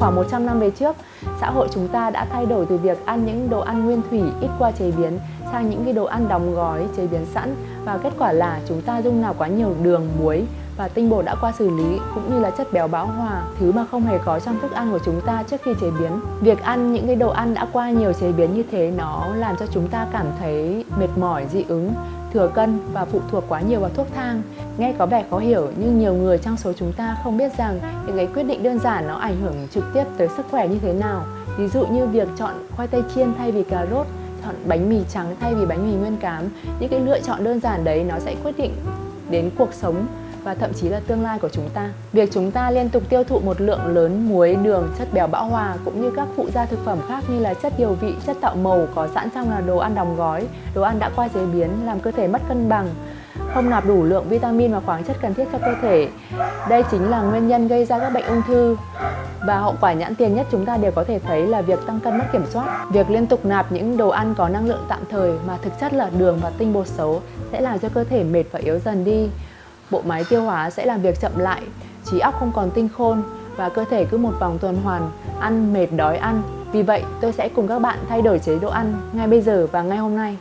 100 năm về trước, xã hội chúng ta đã thay đổi từ việc ăn những đồ ăn nguyên thủy ít qua chế biến sang những cái đồ ăn đóng gói chế biến sẵn và kết quả là chúng ta dung nạp quá nhiều đường, muối và tinh bột đã qua xử lý cũng như là chất béo bão hòa, thứ mà không hề có trong thức ăn của chúng ta trước khi chế biến. Việc ăn những cái đồ ăn đã qua nhiều chế biến như thế nó làm cho chúng ta cảm thấy mệt mỏi, dị ứng, thừa cân và phụ thuộc quá nhiều vào thuốc thang. Nghe có vẻ khó hiểu nhưng nhiều người trong số chúng ta không biết rằng những cái quyết định đơn giản nó ảnh hưởng trực tiếp tới sức khỏe như thế nào. Ví dụ như việc chọn khoai tây chiên thay vì cà rốt, chọn bánh mì trắng thay vì bánh mì nguyên cám. Những cái lựa chọn đơn giản đấy nó sẽ quyết định đến cuộc sống và thậm chí là tương lai của chúng ta. Việc chúng ta liên tục tiêu thụ một lượng lớn muối, đường, chất béo bão hòa cũng như các phụ gia thực phẩm khác như là chất điều vị, chất tạo màu có sẵn trong là đồ ăn đóng gói, đồ ăn đã qua chế biến làm cơ thể mất cân bằng, không nạp đủ lượng vitamin và khoáng chất cần thiết cho cơ thể. Đây chính là nguyên nhân gây ra các bệnh ung thư. Và hậu quả nhãn tiền nhất chúng ta đều có thể thấy là việc tăng cân mất kiểm soát. Việc liên tục nạp những đồ ăn có năng lượng tạm thời mà thực chất là đường và tinh bột xấu sẽ làm cho cơ thể mệt và yếu dần đi bộ máy tiêu hóa sẽ làm việc chậm lại, trí óc không còn tinh khôn và cơ thể cứ một vòng tuần hoàn, ăn mệt đói ăn. Vì vậy, tôi sẽ cùng các bạn thay đổi chế độ ăn ngay bây giờ và ngay hôm nay.